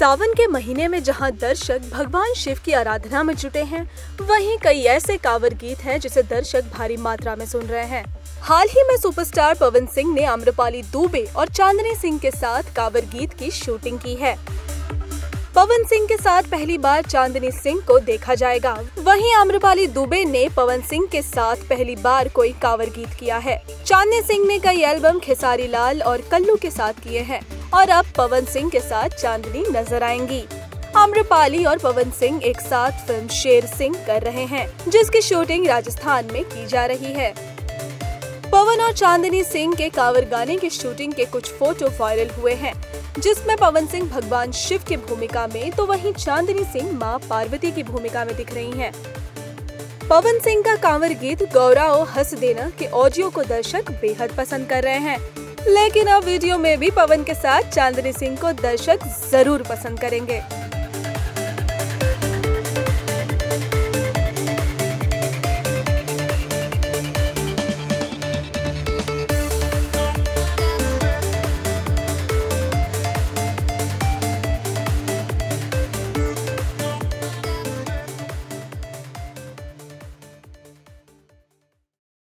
सावन के महीने में जहाँ दर्शक भगवान शिव की आराधना में जुटे हैं, वहीं कई ऐसे कांवर गीत हैं जिसे दर्शक भारी मात्रा में सुन रहे हैं। हाल ही में सुपरस्टार पवन सिंह ने आम्रपाली दुबे और चांदनी सिंह के साथ कांवर गीत की शूटिंग की है। पवन सिंह के साथ पहली बार चांदनी सिंह को देखा जाएगा। वहीं आम्रपाली दुबे ने पवन सिंह के साथ पहली बार कोई कांवर गीत किया है। चांदनी सिंह ने कई एल्बम खेसारी लाल और कल्लू के साथ किए हैं। और अब पवन सिंह के साथ चांदनी नज़र आएँगी। आम्रपाली और पवन सिंह एक साथ फ़िल्म शेर सिंह कर रहे हैं, जिसकी शूटिंग राजस्थान में की जा रही है। पवन और चांदनी सिंह के कांवर गाने की शूटिंग के कुछ फ़ोटो वायरल हुए हैं, जिसमें पवन सिंह भगवान शिव की भूमिका में तो वहीं चांदनी सिंह माँ पार्वती की भूमिका में दिख रही हैं। पवन सिंह का कांवर गीत गौराओ हंस देना के ऑडियो को दर्शक बेहद पसंद कर रहे हैं। लेकिन अब वीडियो में भी पवन के साथ चांदनी सिंह को दर्शक ज़रूर पसंद करेंगे।